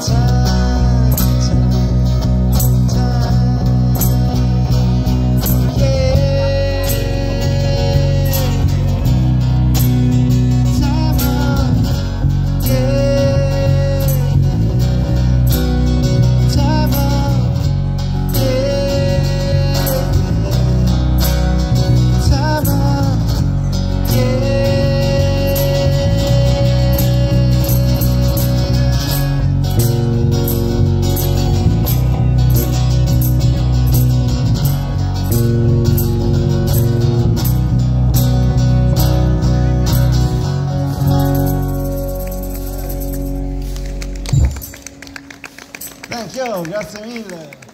time? You, grazie mille.